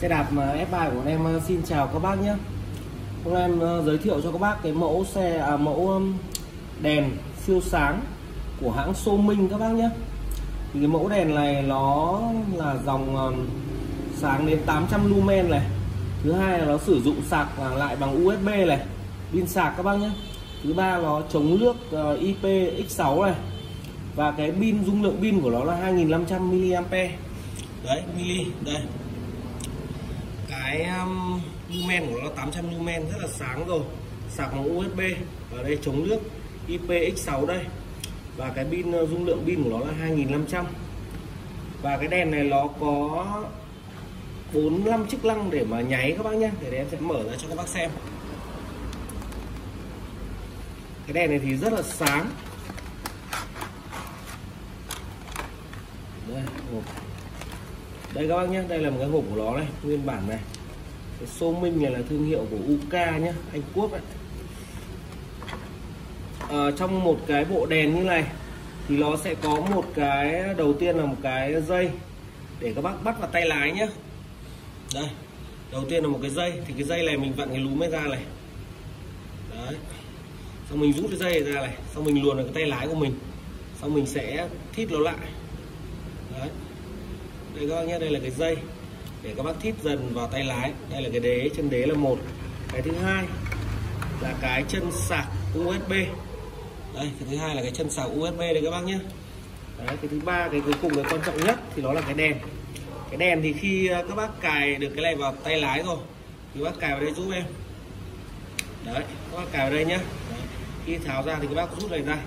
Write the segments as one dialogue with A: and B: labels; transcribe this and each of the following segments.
A: Xe đạp mà F3 của em ờ, xin chào các bác nhé. Hôm nay em ờ, giới thiệu cho các bác cái mẫu xe à, mẫu đèn siêu sáng của hãng Sô Minh các bác nhé. Thì cái mẫu đèn này nó là dòng sáng đến 800 lumen này. Thứ hai là nó sử dụng sạc à, lại bằng USB này pin sạc các bác nhé. Thứ ba nó chống nước ờ, IPX6 này. Và cái pin dung lượng pin của nó là 2500 mAh đấy mili đây cái um, lumen của nó là 800 lumen rất là sáng rồi. Sạc bằng USB và đây chống nước IPX6 đây. Và cái pin uh, dung lượng pin của nó là 2500 và cái đèn này nó có 45 chức năng để mà nháy các bác nhé để em sẽ mở ra cho các bác xem. Cái đèn này thì rất là sáng. Đây đây các bác nhé đây là một cái hộp của nó này nguyên bản này. Cái số minh này là thương hiệu của UK nhé Anh Quốc ấy. à, ờ, trong một cái bộ đèn như này thì nó sẽ có một cái đầu tiên là một cái dây để các bác bắt vào tay lái nhé. Đây đầu tiên là một cái dây thì cái dây này mình vặn cái lúm ra này. Đấy. Xong mình rút cái dây ra này xong mình luồn vào cái tay lái của mình. Xong mình sẽ thít nó lại. Đấy đây các bác nhé đây là cái dây để các bác thít dần vào tay lái. Đây là cái đế, chân đế là một. Cái thứ hai là cái chân sạc USB đây, cái thứ hai là cái chân sạc USB đây các bác nhé. Đấy, cái thứ ba, cái cuối cùng là quan trọng nhất thì nó là cái đèn. Cái đèn thì khi ờ, các bác cài được cái này vào tay lái rồi, thì bác cài vào đây giúp em. Đấy, các bác cài vào đây nhé khi tháo ra thì các bác rút này ra.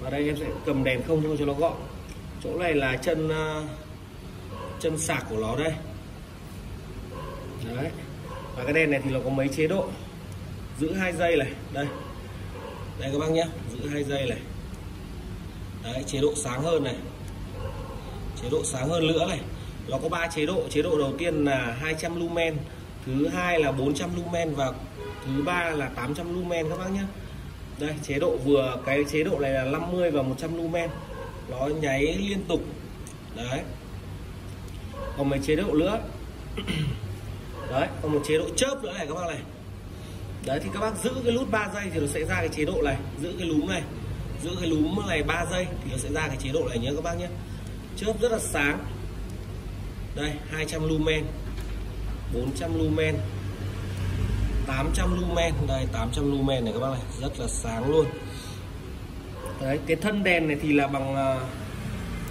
A: Và đây em sẽ cầm đèn không cho nó gọn. Chỗ này là chân ờ, chân sạc của nó đây. Đấy. Và cái đèn này thì nó có mấy chế độ. Giữ hai giây này. Đây. Đây các bác nhé. Giữ hai giây này. Đấy, chế độ sáng hơn này. Chế độ sáng hơn nữa này. Nó có 3 chế độ. Chế độ đầu tiên là 200 lumen, thứ hai là 400 lumen và thứ ba là 800 lumen các bác nhé. Đây, chế độ vừa, cái chế độ này là 50 và 100 lumen. Nó nháy liên tục. Đấy còn mấy chế độ nữa. Đấy còn một chế độ chớp nữa này các bác này. Đấy, thì các bác giữ cái nút 3 giây thì nó sẽ ra cái chế độ này. Giữ cái lúm này. Giữ cái lúm này 3 giây thì nó sẽ ra cái chế độ này nhé các bác nhé. Chớp rất là sáng. Đây 200 lumen. 400 lumen. 800 lumen. Đây 800 lumen này các bác này. Rất là sáng luôn. Đấy, cái thân đèn này thì là bằng à,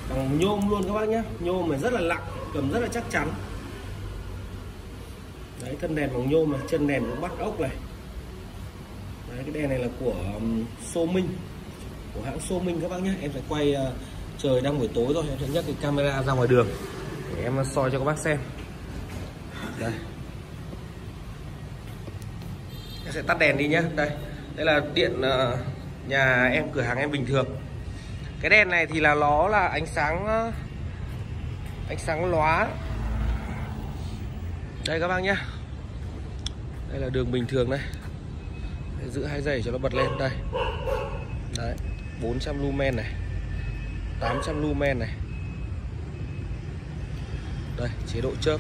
A: bằng nhôm luôn các bác nhé. Nhôm này rất là nặng cầm rất là chắc chắn. Đấy thân đèn bằng nhôm này chân đèn cũng bắt ốc này. Đấy cái đèn này là của um, Sô Minh của hãng Sô Minh các bác nhé. Em sẽ quay uh, trời đang buổi tối rồi em sẽ nhấc cái camera ra ngoài đường để em soi cho các bác xem. Đây. Em sẽ tắt đèn đi nhé đây đây là điện uh, nhà em cửa hàng em bình thường. Cái đèn này thì là nó là ánh sáng uh, ánh sáng lóa. Đây các bác nhé. Đây là đường bình thường đây. Giữ hai giây cho nó bật lên, đây. Đấy 400 lumen này 800 lumen này. Đây, chế độ chớp.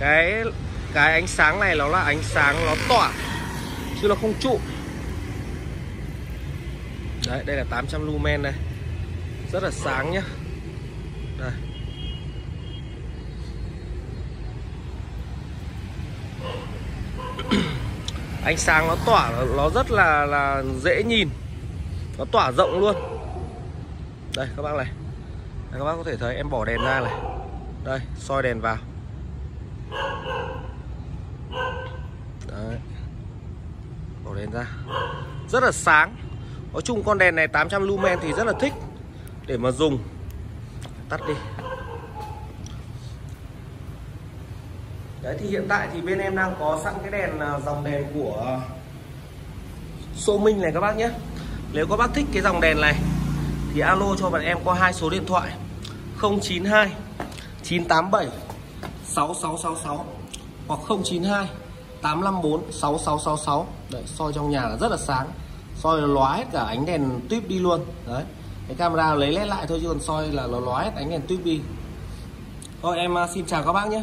A: Cái cái ánh sáng này nó là ánh sáng nó tỏa, chứ nó không trụ. Đấy, đây là 800 lumen này. Rất là sáng nhá đây. Ánh sáng nó tỏa nó rất là là dễ nhìn. Nó tỏa rộng luôn. Đây các bác này. Đây, các bác có thể thấy em bỏ đèn ra này. Đây soi đèn vào. Đấy. Bỏ đèn ra. Rất là sáng. Nói chung con đèn này 800 lumen thì rất là thích để mà dùng tắt đi. Đấy, thì hiện tại thì bên em đang có sẵn cái đèn à, dòng đèn của Sô Minh này các bác nhé. Nếu các bác thích cái dòng đèn này, thì alo cho bạn em qua hai số điện thoại. 092 987 6666 hoặc 092 854 6666 Đấy, soi trong nhà là rất là sáng. Soi lóa hết cả ánh đèn tuyếp đi luôn. Đấy cái camera lấy led lại thôi chứ còn soi là nó lóa hết ánh đèn tuyếp đi thôi, em à, xin chào các bác nhé.